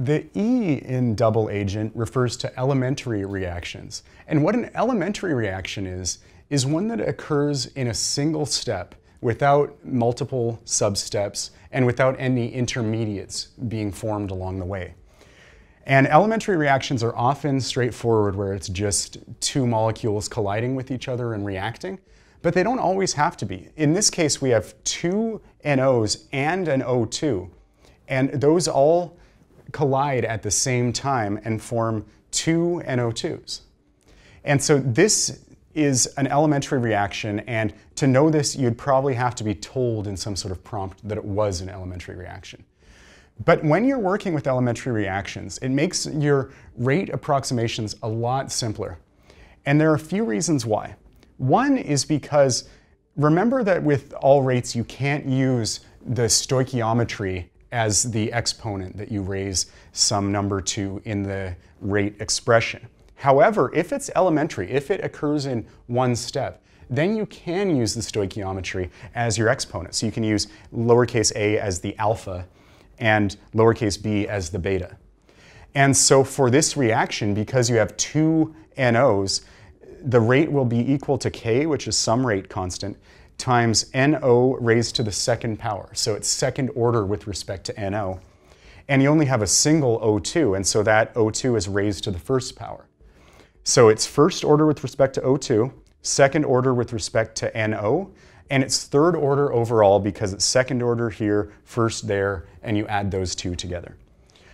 The E in double agent refers to elementary reactions. And what an elementary reaction is, is one that occurs in a single step without multiple substeps and without any intermediates being formed along the way. And elementary reactions are often straightforward where it's just two molecules colliding with each other and reacting, but they don't always have to be. In this case, we have two NOs and an O2, and those all collide at the same time and form two NO2s. And so this is an elementary reaction, and to know this, you'd probably have to be told in some sort of prompt that it was an elementary reaction. But when you're working with elementary reactions, it makes your rate approximations a lot simpler. And there are a few reasons why. One is because remember that with all rates, you can't use the stoichiometry as the exponent that you raise some number to in the rate expression. However, if it's elementary, if it occurs in one step, then you can use the stoichiometry as your exponent. So you can use lowercase a as the alpha and lowercase b as the beta. And so for this reaction, because you have two NOs, the rate will be equal to k, which is some rate constant, times NO raised to the second power. So it's second order with respect to NO. And you only have a single O2, and so that O2 is raised to the first power. So it's first order with respect to O2, second order with respect to NO, and it's third order overall because it's second order here, first there, and you add those two together.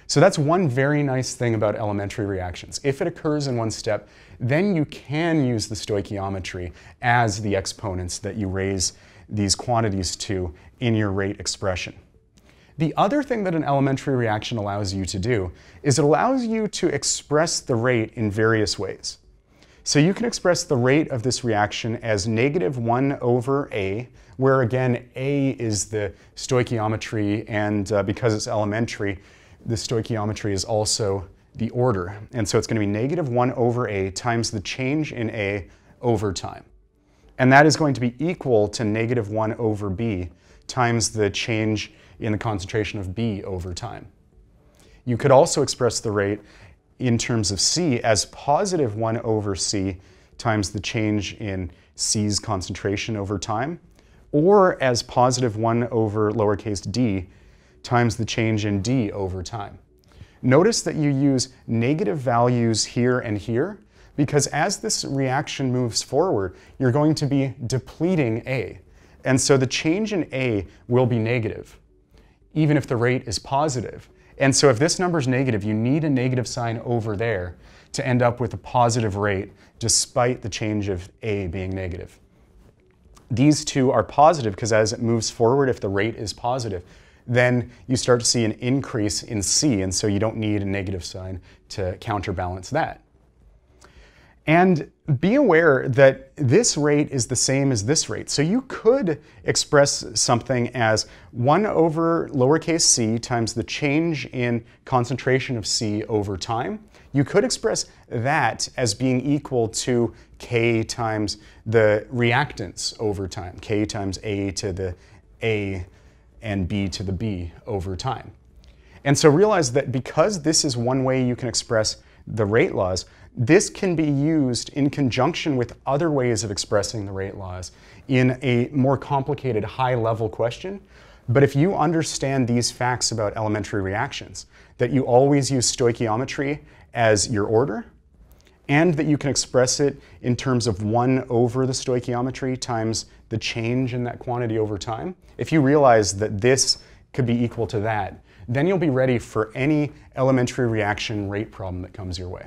So that's one very nice thing about elementary reactions. If it occurs in one step, then you can use the stoichiometry as the exponents that you raise these quantities to in your rate expression. The other thing that an elementary reaction allows you to do is it allows you to express the rate in various ways. So you can express the rate of this reaction as negative 1 over A, where again, A is the stoichiometry, and uh, because it's elementary, the stoichiometry is also the order. And so it's going to be negative 1 over A times the change in A over time. And that is going to be equal to negative 1 over B times the change in the concentration of B over time. You could also express the rate in terms of C as positive 1 over C times the change in C's concentration over time, or as positive 1 over lowercase d times the change in D over time. Notice that you use negative values here and here because as this reaction moves forward, you're going to be depleting A. And so the change in A will be negative, even if the rate is positive. And so if this number is negative, you need a negative sign over there to end up with a positive rate despite the change of A being negative. These two are positive because as it moves forward, if the rate is positive, then you start to see an increase in C, and so you don't need a negative sign to counterbalance that. And be aware that this rate is the same as this rate. So you could express something as 1 over lowercase c times the change in concentration of C over time. You could express that as being equal to k times the reactants over time, k times a to the a and b to the b over time. And so realize that because this is one way you can express the rate laws, this can be used in conjunction with other ways of expressing the rate laws in a more complicated high-level question. But if you understand these facts about elementary reactions, that you always use stoichiometry as your order, and that you can express it in terms of 1 over the stoichiometry times the change in that quantity over time, if you realize that this could be equal to that, then you'll be ready for any elementary reaction rate problem that comes your way.